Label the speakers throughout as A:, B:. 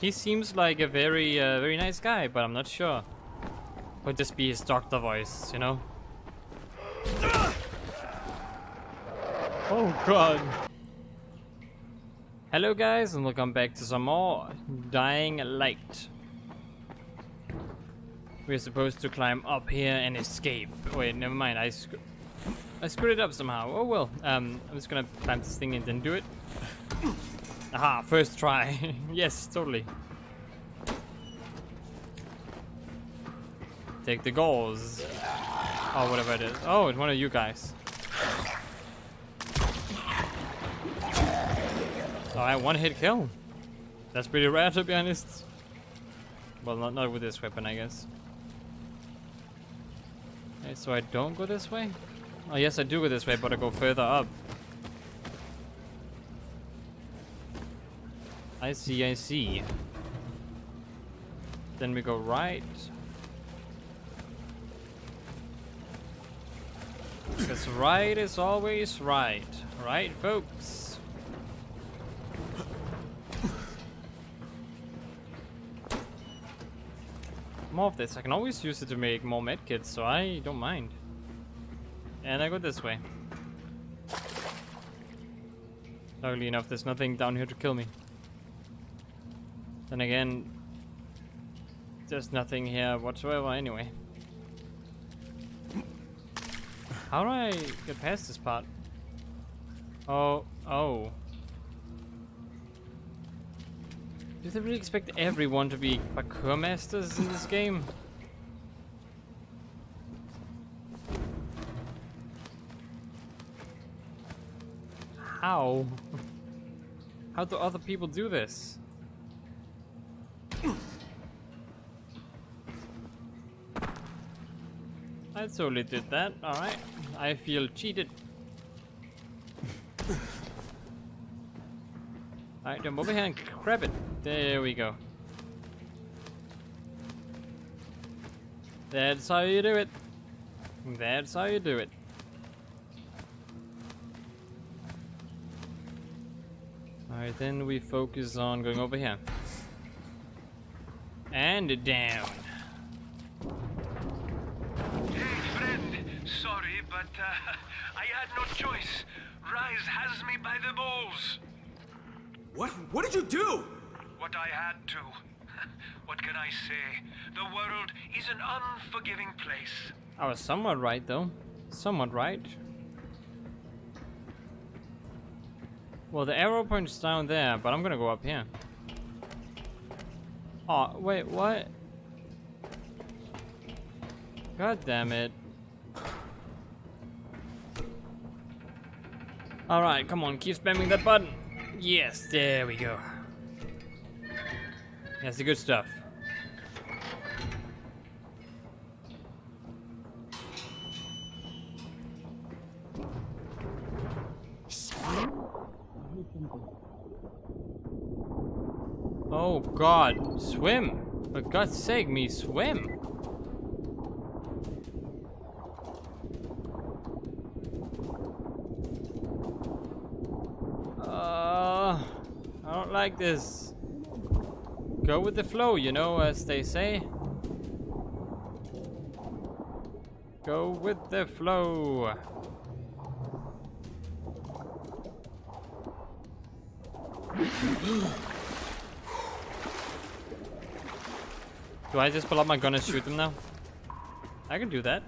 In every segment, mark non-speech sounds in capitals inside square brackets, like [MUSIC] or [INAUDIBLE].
A: He seems like a very, uh, very nice guy, but I'm not sure. Could just be his doctor voice, you know? Oh god. Hello guys, and welcome back to some more Dying Light. We're supposed to climb up here and escape. Wait, never mind. I sc I screwed it up somehow. Oh well. Um, I'm just gonna climb this thing and then do it. Aha, first try. [LAUGHS] yes, totally. Take the goals. Oh, whatever it is. Oh, it's one of you guys. Oh, Alright, one hit kill. That's pretty rare to be honest. Well, not, not with this weapon, I guess. Okay, so I don't go this way? Oh, yes, I do go this way, but I go further up. I see, I see. Then we go right. Because right is always right. Right, folks? More of this. I can always use it to make more medkits, so I don't mind. And I go this way. Luckily enough, there's nothing down here to kill me. Then again, there's nothing here whatsoever anyway. How do I get past this part? Oh, oh. Do they really expect everyone to be parkour masters in this game? How? How do other people do this? I totally did that, alright. I feel cheated. Alright, jump over here and grab it. There we go. That's how you do it. That's how you do it. Alright, then we focus on going over here. And down.
B: Hey, friend. Sorry, but uh, [LAUGHS] I had no choice. Rais has me by the balls.
C: What? What did you do?
B: What I had to. [LAUGHS] what can I say? The world is an unforgiving place.
A: I was somewhat right, though. Somewhat right. Well, the arrow points down there, but I'm gonna go up here. Oh, wait, what? God damn it. Alright, come on, keep spamming that button. Yes, there we go. That's the good stuff. Oh god, swim! For God's sake, me swim! Uh, I don't like this. Go with the flow, you know, as they say. Go with the flow. Do I just pull out my gun and shoot them now? I can do that.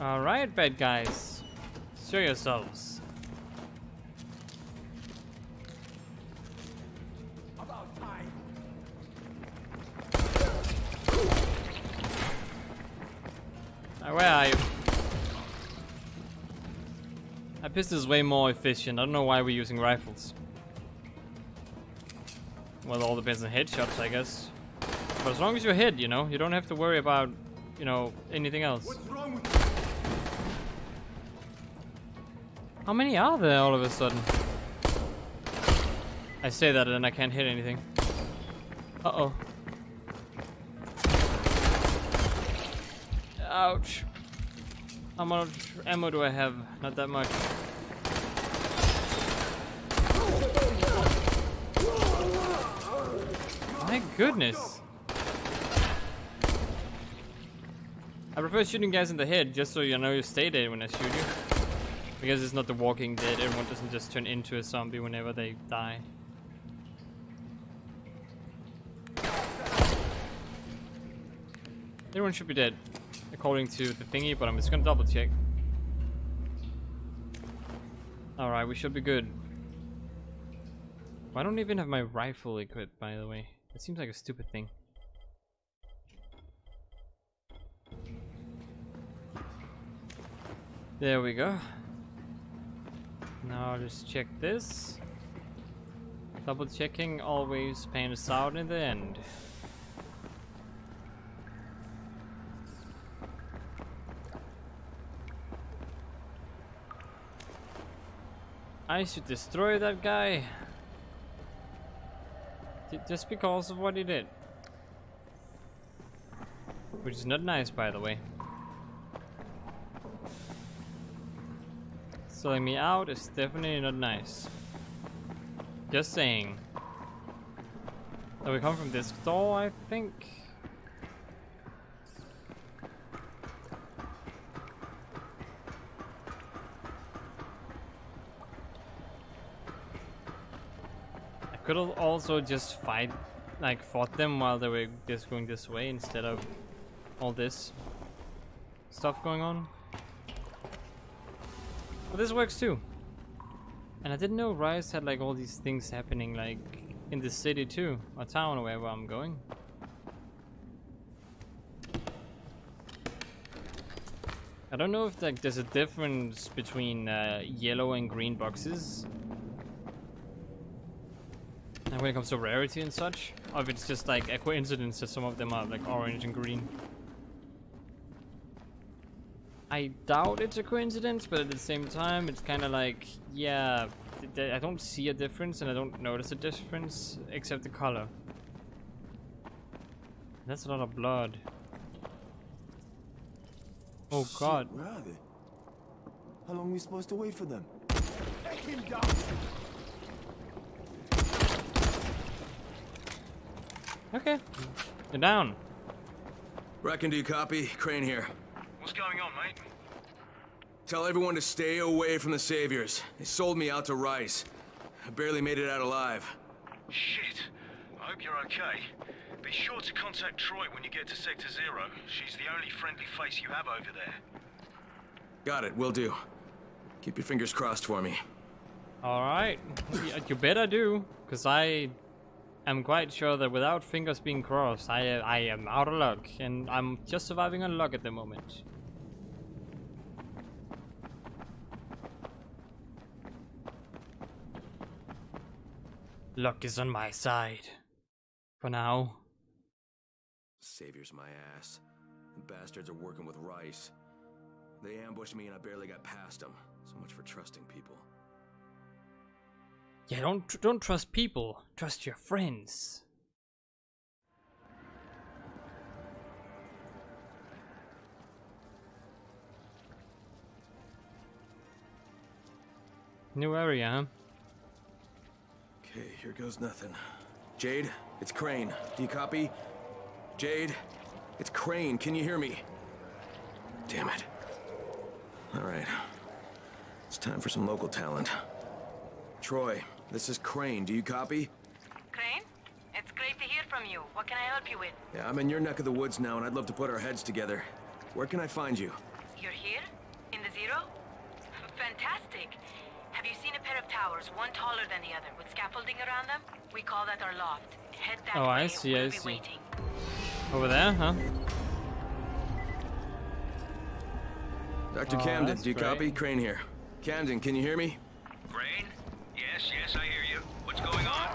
A: Alright, bad guys. Show yourselves. Pistol is way more efficient. I don't know why we're using rifles. Well, it all depends on headshots, I guess. But as long as you're hit, you know, you don't have to worry about, you know, anything else.
C: What's wrong with?
A: How many are there all of a sudden? I say that and I can't hit anything. Uh-oh. Ouch. How much ammo do I have? Not that much. My goodness. I prefer shooting guys in the head just so you know you stay dead when I shoot you. Because it's not the walking dead, everyone doesn't just turn into a zombie whenever they die. Everyone should be dead, according to the thingy, but I'm just gonna double check. Alright, we should be good. I don't even have my rifle equipped, by the way. It seems like a stupid thing. There we go. Now just check this. Double checking always pans out in the end. I should destroy that guy. Just because of what he did. Which is not nice, by the way. Selling me out is definitely not nice. Just saying. So we come from this door, I think. I could have also just fight, like fought them while they were just going this way instead of all this stuff going on. But this works too. And I didn't know Rais had like all these things happening like in the city too, or town or wherever I'm going. I don't know if like there's a difference between uh, yellow and green boxes. And when it comes to rarity and such, or if it's just like a coincidence that some of them are like orange and green. I doubt it's a coincidence, but at the same time, it's kind of like, yeah, th- th- I don't see a difference and I don't notice a difference except the color. That's a lot of blood. Oh
D: Shit,
A: god.
D: Where are they? How long are we supposed to wait for them?
C: Take him down.
A: Okay. You're down.
E: Brecken, do you copy? Crane here.
B: What's going on, mate?
E: Tell everyone to stay away from the Saviors. They sold me out to Rais. I barely made it out alive.
B: Shit. I hope you're okay. Be sure to contact Troy when you get to Sector Zero. She's the only friendly face you have over there.
E: Got it, will do. Keep your fingers crossed for me.
A: Alright. Y- you better do, because I am quite sure that without fingers being crossed, I, I am out of luck, and I'm just surviving on luck at the moment. Luck is on my side. For now.
E: Saviors my ass. The bastards are working with Rais. They ambushed me and I barely got past them. So much for trusting people.
A: Yeah, don't tr- don't trust people. Trust your friends. New area, huh?
E: Okay, here goes nothing. Jade, it's Crane. Do you copy? Jade, it's Crane. Can you hear me? Damn it. All right. It's time for some local talent. Troy, this is Crane. Do you copy?
F: Crane? It's great to hear from you. What can I help you with?
E: Yeah, I'm in your neck of the woods now, and I'd love to put our heads together. Where can I find you?
F: You're here? In the Zero? [LAUGHS] Fantastic. Have you seen a pair of towers, one taller than the other, with scaffolding around them? We call that our loft. Head that
A: Oh, I
F: way.
A: see,
F: we'll
A: I
F: be
A: see.
F: waiting.
A: Over there, huh?
E: Dr.
A: Oh,
E: Camden, do you
A: great.
E: copy? Crane here. Camden, can you hear me?
B: Crane? Yes, yes, I hear you. What's going on?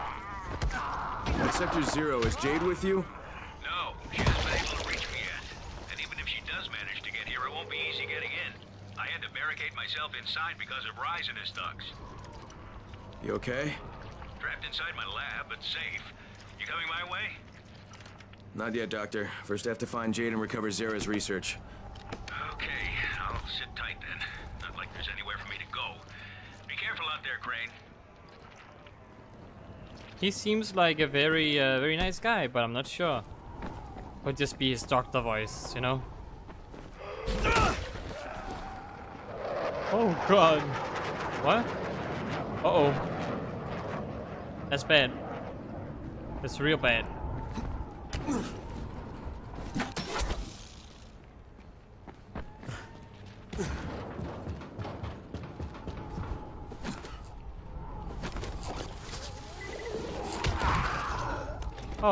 E: At Sector Zero, is Jade with you?
B: No, she hasn't been able to reach me yet. And even if she does manage to get here, it won't be easy getting in. I had to barricade myself inside because of Rais and his thugs.
E: You okay?
B: Trapped inside my lab, but safe. You coming my way?
E: Not yet, Doctor. First I have to find Jade and recover Zere's research.
B: Okay, I'll sit tight then. Not like there's anywhere for me to go. Be careful out there, Crane.
A: He seems like a very, uh, very nice guy, but I'm not sure. Could just be his doctor voice, you know? Oh god. What? Uh-oh. That's bad. That's real bad.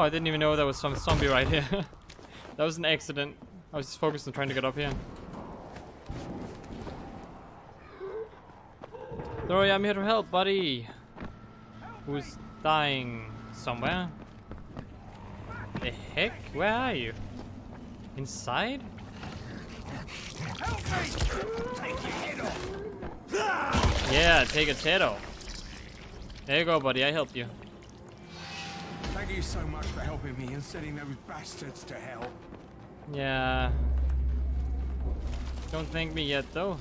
A: I didn't even know there was some zombie right here. [LAUGHS] that was an accident. I was just focused on trying to get up here. Sorry, I'm here to help, buddy. Who's dying somewhere? The heck? Where are you? Inside? Yeah, take its head off. There you go, buddy. I helped you.
C: You so much for helping me and sending those bastards to hell.
A: Yeah. Don't thank me yet, though.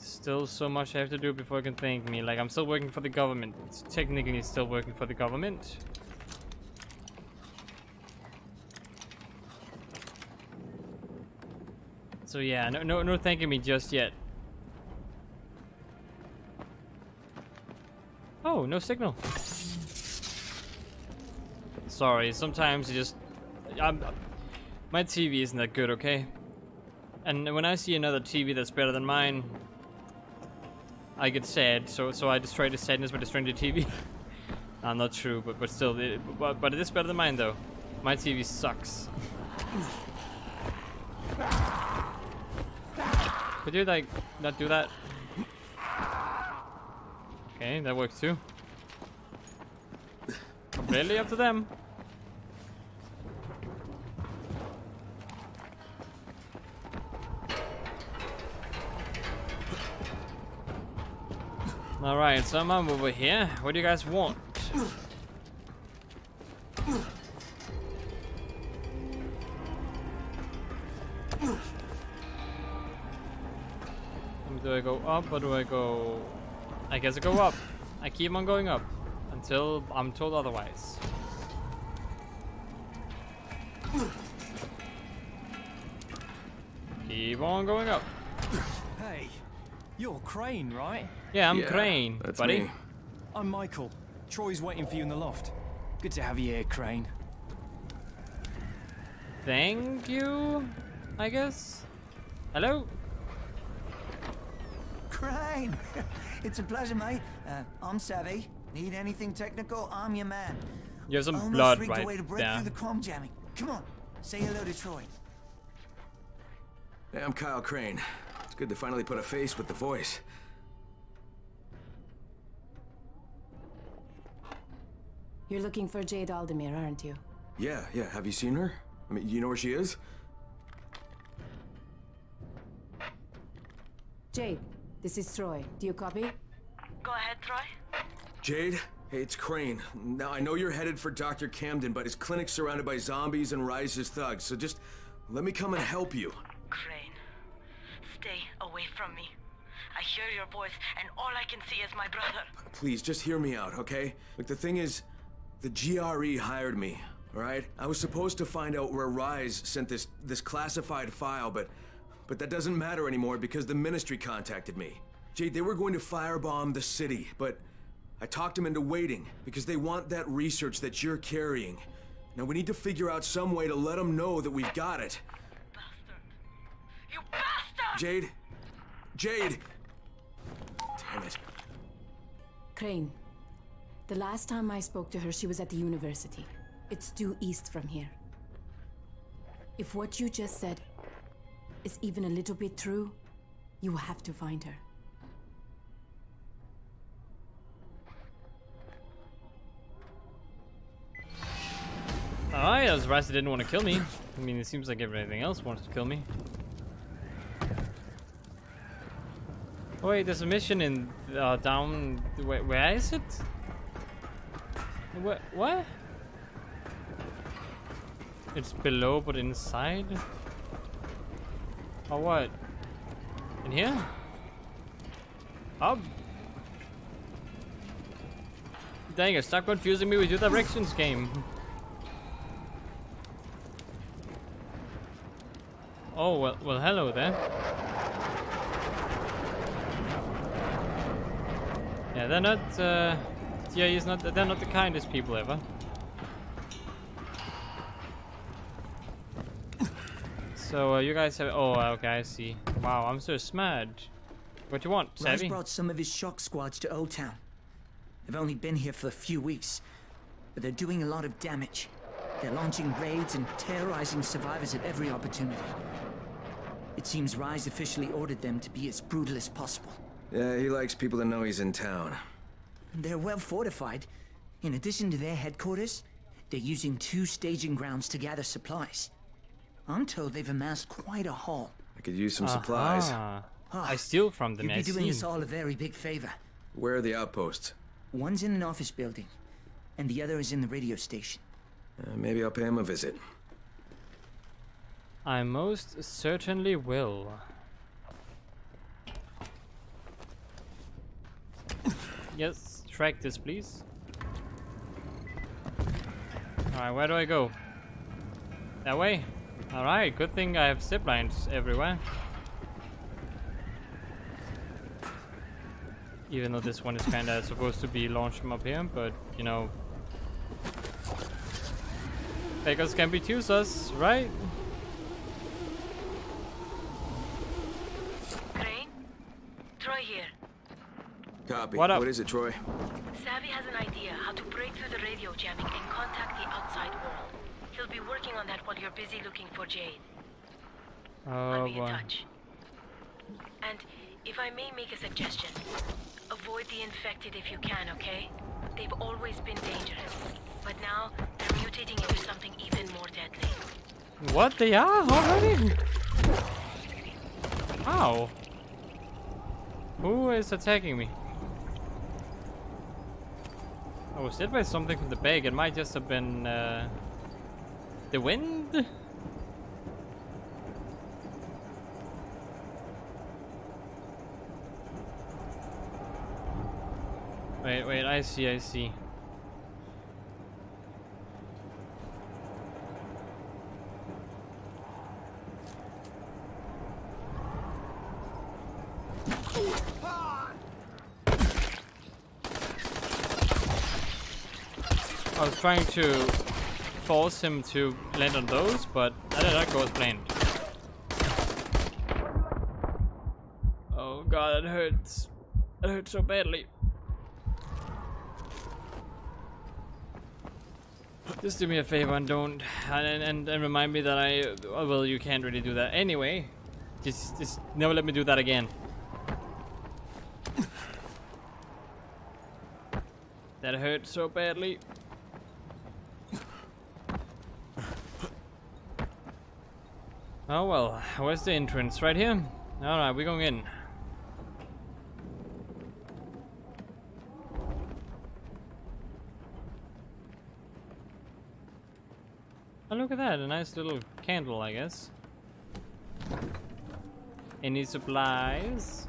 A: Still so much I have to do before I can thank me. Like, I'm still working for the government. It's technically still working for the government. So yeah, no, no, no thanking me just yet. Oh, no signal. Sorry, sometimes you just... I'm, my TV isn't that good, okay? And when I see another TV that's better than mine, I get sad. So so I destroy the sadness by destroying the TV. [LAUGHS] I'm not true, but but still, it, but, but it is better than mine though. My TV sucks. Could you like not do that? Okay, that works too. Completely up to them. Alright, so I'm over here. What do you guys want? Do I go up or do I go... I guess I go up. I keep on going up until I'm told otherwise. Keep on going up.
G: Hey, you're Crane, right?
A: Yeah, I'm
E: Yeah,
A: Crane,
E: that's
A: buddy.
E: me.
G: I'm Michael. Troy's waiting for you in the loft. Good to have you here, Crane.
A: Thank you, I guess. Hello?
H: Crane! [LAUGHS] it's a pleasure, mate. Uh, I'm Savvy. Need anything technical, I'm your man.
A: You have some
H: Almost
A: blood
H: rigged
A: right
H: away to break
A: there.
H: through the chrome jamming. Come on, say hello to Troy.
E: Hey, I'm Kyle Crane. It's good to finally put a face with the voice.
I: You're looking for Jade Aldemir, aren't you?
E: Yeah, yeah. Have you seen her? I mean, you know where she is?
I: Jade, this is Troy. Do you copy?
F: Go ahead, Troy.
E: Jade? Hey, it's Crane. Now, I know you're headed for Dr. Camden, but his clinic's surrounded by zombies and Rais's thugs, so just let me come and help you.
F: Crane, stay away from me. I hear your voice, and all I can see is my brother.
E: Please, just hear me out, okay? Look, the thing is, the GRE hired me, all right? I was supposed to find out where Rise sent this this classified file, but but that doesn't matter anymore because the ministry contacted me. Jade, they were going to firebomb the city, but I talked him into waiting because they want that research that you're carrying. Now we need to figure out some way to let them know that we've got it.
F: Bastard. You bastard!
E: Jade? Jade! Damn it.
I: Crane. The last time I spoke to her, she was at the university. It's due east from here. If what you just said is even a little bit true, you have to find her.
A: Alright, I was surprised he didn't want to kill me. I mean, it seems like everything else wants to kill me. Oh, wait, there's a mission in uh, down. Where, where is it? What? What? It's below, but inside? Or what? In here? Oh. Dang it, stop confusing me with your directions game. [LAUGHS] Oh, well, well hello there. Yeah, they're not, uh, yeah, he's not, they're not the kindest people ever. So, uh, you guys have, oh, okay, I see. Wow, I'm so smart. What do you want, Savvy?
H: brought some of his shock squads to Old Town. They've only been here for a few weeks, but they're doing a lot of damage. They're launching raids and terrorizing survivors at every opportunity. It seems Rais officially ordered them to be as brutal as possible.
E: Yeah, he likes people to know he's in town.
H: They're well fortified. In addition to their headquarters, they're using two staging grounds to gather supplies. I'm told they've amassed quite a haul.
E: I could use some supplies.
A: Aha.
H: Ah,
A: I steal from them,
H: You'd
A: I
H: be doing
A: see.
H: us all a very big favor.
E: Where are the outposts?
H: One's in an office building, and the other is in the radio station.
E: Uh, maybe I'll pay him a visit.
A: I most certainly will. yes, track this, please. Alright, where do I go? That way? Alright, good thing I have zip lines everywhere. Even though this one is kinda supposed to be launched from up here, but, you know... Beggars can be choosers, right?
F: Crane? Troy here.
E: Copy.
A: What up?
E: What is it, Troy?
F: Savvy has an idea how to break through the radio jamming and contact the outside world. He'll be working on that while you're busy looking for Jade. I'll
A: Oh
F: be in touch. And if I may make a suggestion, avoid the infected if you can, okay? They've always been dangerous, but now they're mutating into something even more deadly.
A: What they are already? Ow. Who is attacking me? I was hit by something from the bag. It might just have been uh, the wind. Wait, wait, I see, I see. Trying to force him to land on those, but that did not go as planned. Oh god, it hurts. It hurts so badly. Just do me a favor and don't, and, and, and remind me that I, oh, well, you can't really do that anyway. Just, just never let me do that again. That hurt so badly. Oh well, where's the entrance? Right here? Alright, we're going in. Oh, look at that, a nice little candle, I guess. Any supplies?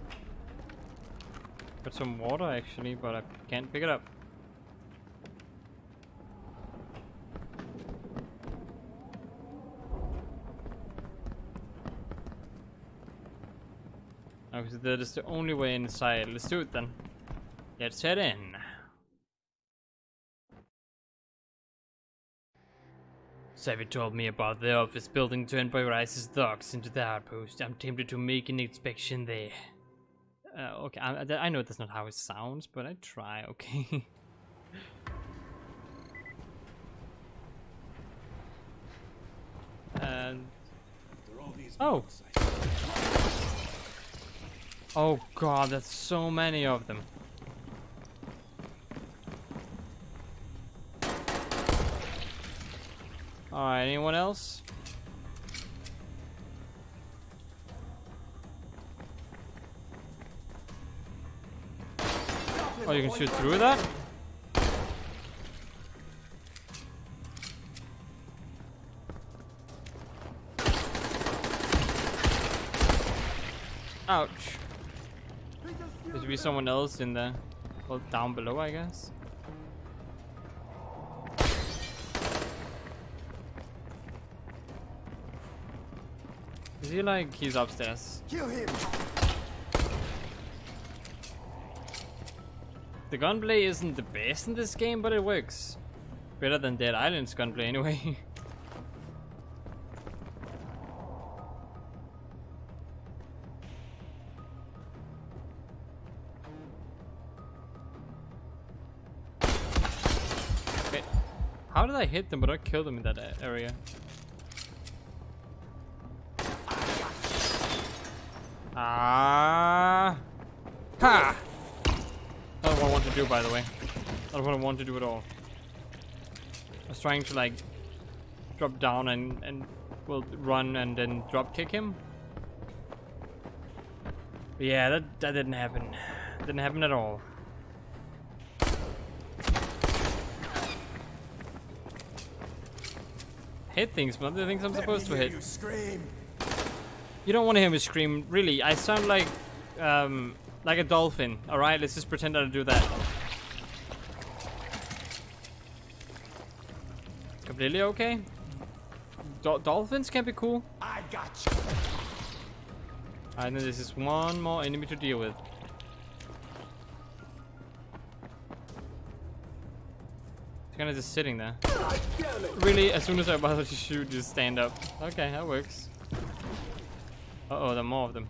A: Got some water actually, but I can't pick it up. Okay, that is the only way inside. Let's do it then. Let's head in. Savvy told me about the office building turned by Rais's docks into the outpost. I'm tempted to make an inspection there. Uh, okay, I, I know that's not how it sounds, but I try, okay? [LAUGHS] and... Oh! Oh god, that's so many of them. Alright, anyone else? Oh, you can shoot through that? Ouch. Be someone else in the... Well, down below, I guess. Is he like he's upstairs?
D: Kill him!
A: The gunplay isn't the best in this game, but it works. Better than Dead Island's gunplay anyway. [LAUGHS] how did I hit them but not kill them in that area? Ah! Ha! Not what I want to do, by the way. Not what I want to do at all. I was trying to like drop down and and well run and then drop kick him. But yeah, that that didn't happen. Didn't happen at all. Hit things, but the things I'm supposed to hit.
D: You scream!
A: You don't want to hear me scream, really. I sound like, um, like a dolphin. All right, let's just pretend I do that. Completely okay. Do dolphins can be cool.
D: I got you!
A: I know this is one more enemy to deal with. Kind of just sitting there. Really, as soon as I'm about to shoot, just stand up. Okay, that works. Uh oh, there are more of them.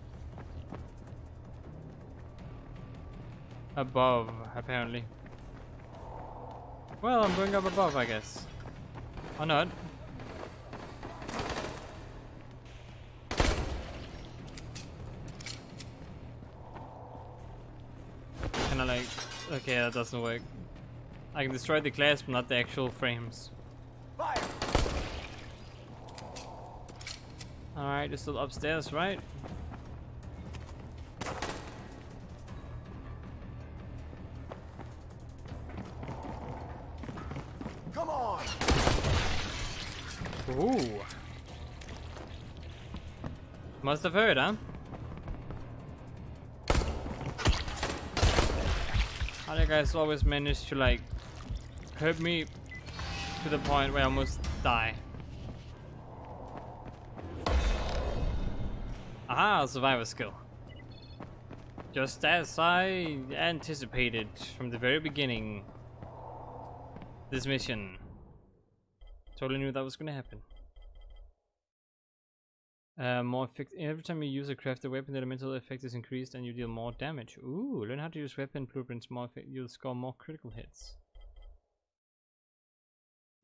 A: Above, apparently. Well, I'm going up above, I guess. Or not. Can I like... Okay, that doesn't work. I can destroy the but not the actual frames.
D: Fire!
A: Alright, it's still upstairs, right?
D: Come on!
A: Ooh. Must have heard, huh? How do you guys always manage to like hurt me to the point where I almost die? Aha, survivor skill. Just as I anticipated from the very beginning. This mission. Totally knew that was gonna happen. Uh, more every time you use a crafted weapon, the elemental effect is increased and you deal more damage. Ooh, learn how to use weapon blueprints more you'll score more critical hits.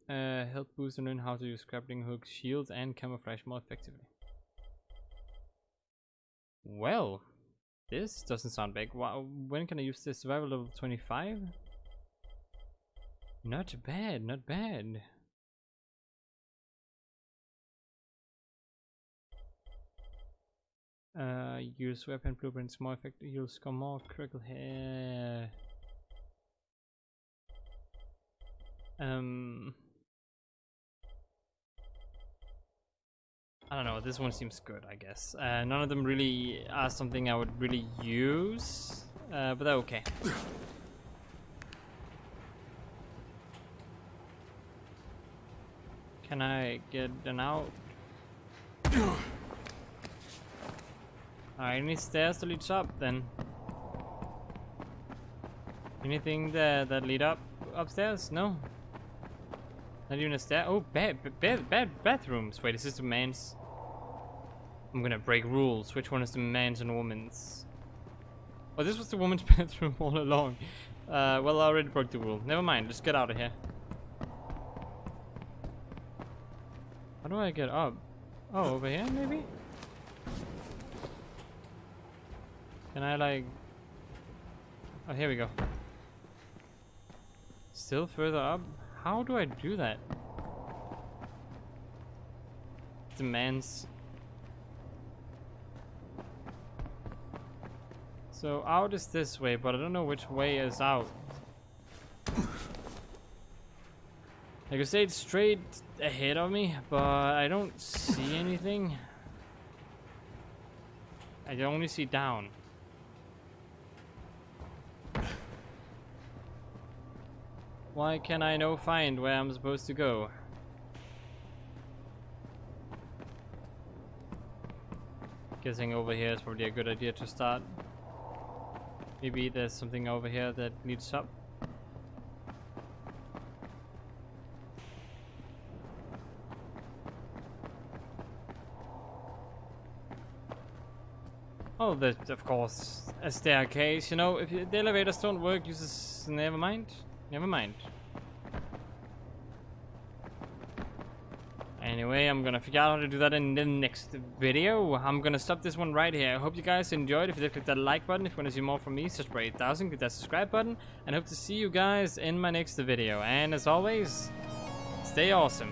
A: Uh, boost and learn how to use grappling hooks, shields and camouflage more effectively. Well, this doesn't sound big. When can I use this? Survival level 25? Not bad, not bad. Uh, use weapon blueprints more effective. Score more critical hit. Um, I don't know. This one seems good, I guess. Uh, none of them really are something I would really use, uh, but they're okay. Can I get an out? I need stairs to lead up then. Anything that that lead up upstairs? No. Not even a stair. Oh, bed, bed, bed, bathrooms. Wait, is this the man's? I'm gonna break rules. Which one is the man's and woman's? Oh, this was the woman's [LAUGHS] bathroom all along. Uh, well, I already broke the rule. Never mind. Let's get out of here. How do I get up? Oh, over here maybe? Can I like... Oh, here we go. Still further up? How do I do that? Demands... So out is this way, but I don't know which way is out. I could say it's straight ahead of me, but I don't see anything. I only see down. Why can I no find where I'm supposed to go? Guessing over here is probably a good idea to start. Maybe there's something over here that needs up. Oh, that of course a staircase. You know, if the elevators don't work, use this. Never mind. Never mind. Anyway, I'm gonna figure out how to do that in the next video. I'm gonna stop this one right here. I hope you guys enjoyed. If you did, click that like button. If you wanna see more from me, subscribe 8000, click that subscribe button. And hope to see you guys in my next video. And as always, stay awesome.